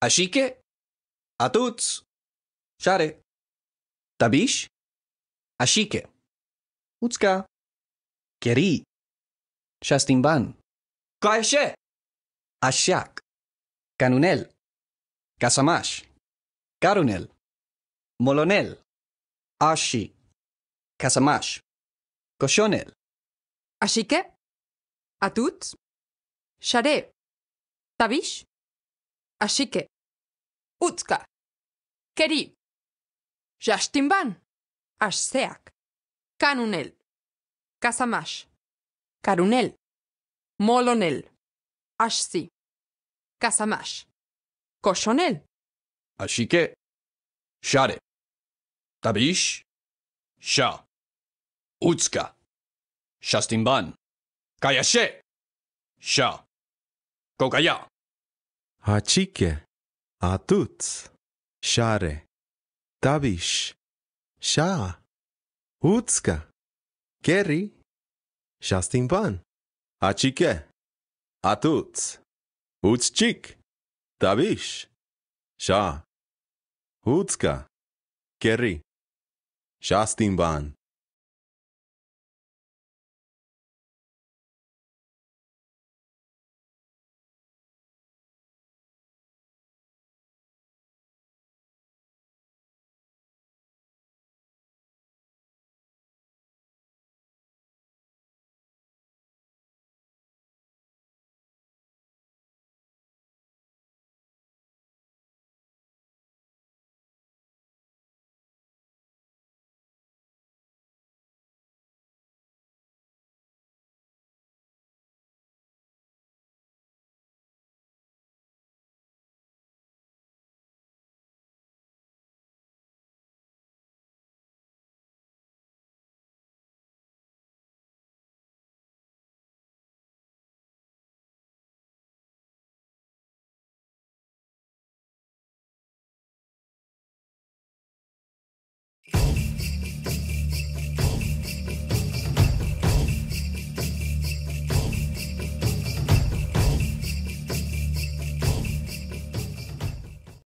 Així que, share, tabish, així que, utzka, keri, shastimban, kaeshe, ashak, canunel, kasamash, karunel, molonel, ashi, kasamash, koshonel, Així que, a xaré, tabish, així que, utzka, keri, asseak, canunel, casamash, carunel, molonel, ashsi, casamash, cochonel, així que, share, tabish, sha, utzka, shastimban, kayashe, sha, kokaya, Hachike, Atutz, Share, Tabish. Sha. Utska, Keri. Shastimpan, Hachike, Atutz, Utschik, Tabish. Sha. Utska, Kerry, Shastimpan.